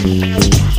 Música